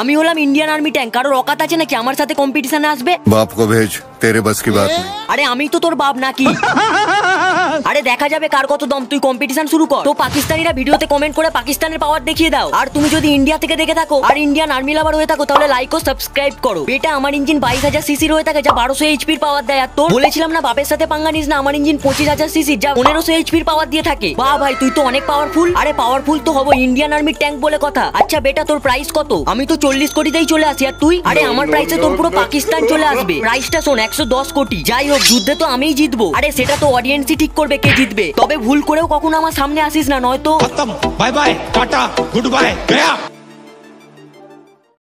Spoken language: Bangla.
আমি হলাম ইন্ডিয়ান আর্মি ট্যাঙ্ক কারোর অকাত আছে নাকি? আমার সাথে কম্পিটিশনে আসবে? বাপ কো ভেজ তেরে বাস কি বাত আরে আমি তো তোর বাপ নাকি। আরে দেখা যাবে কার কত দম। তুই কম্পিটিশন শুরু কর। তো পাকিস্তানিরা ভিডিওতে কমেন্ট করে পাকিস্তানের পাওয়ার দেখিয়ে দাও। আর তুমি যদি ইন্ডিয়া থেকে দেখে থাকো আর ইন্ডিয়ান আর্মি লাভার হয়ে থাকো, তাহলে লাইক ও সাবস্ক্রাইব করো। এটা আমার ইঞ্জিন বাইশ হাজার সিসির হয়ে থাকে, যা বারোশো এইচপির পাওয়ার দেয়। আর তোর বলেছিলাম না, বাপের সাথে পাঙ্গা নিস না, আমার ইঞ্জিন পঁচিশ হাজার সিসির যা পনেরোশো এইচপির পাওয়ার দিয়ে থাকে। বাহ ভাই, তুই তো অনেক পাওয়ারফুল আরে পাওয়ারফুল তো হব ইন্ডিয়ান আর্মির ট্যাঙ্ক বলে কথা। আচ্ছা বেটা, তোর প্রাইস কত? আমি তো চল্লিশ কোটিতেই চলে আসি, আর তুই? আরে আমার প্রাইসে তোর পুরো পাকিস্তান চলে আসবে। প্রাইসটা শোন, একশো দশ কোটি। যাই হোক, যুদ্ধে তো আমিই জিতবো। আরে সেটা তো অডিয়েন্সই ঠিক করবে, কে জিতবে? তবে ভুল করেও কখনো আমার সামনে আসিস না, নয়তো bye bye tata good bye Gaya.